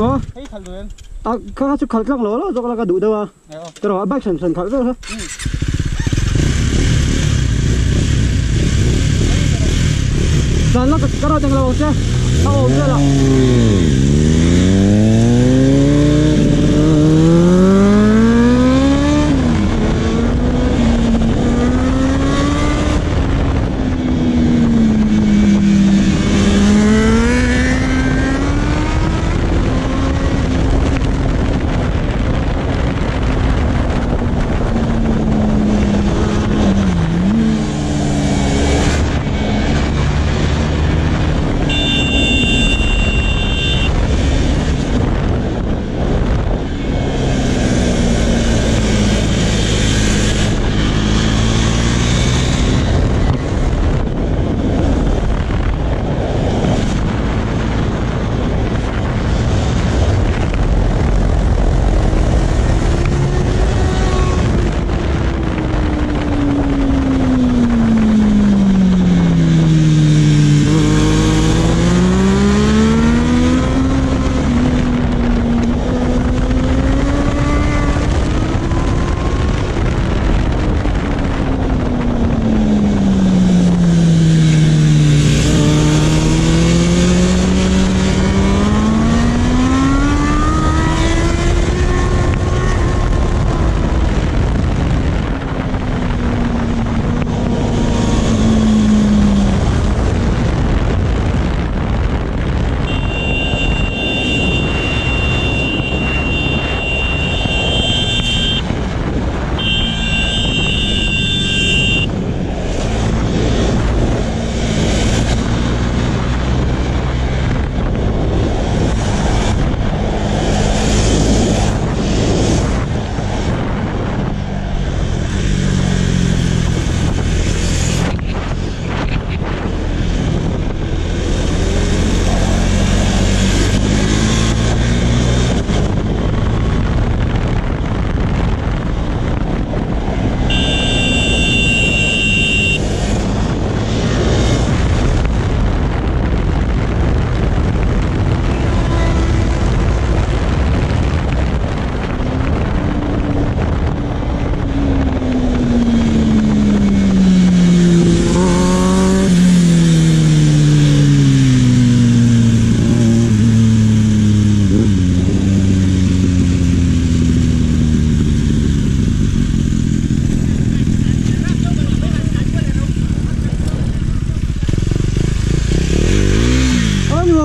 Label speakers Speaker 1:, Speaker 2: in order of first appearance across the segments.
Speaker 1: Ủa?
Speaker 2: thấy thật
Speaker 1: À, khá chút khẩn lăng lỗ đó, rồi là đủ đâu à? Cái đó bác sẵn sẵn khẩn rồi hả? Là nó cái đó chẳng là ổn chứ? Nó ổn chứ là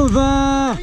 Speaker 2: Jehova.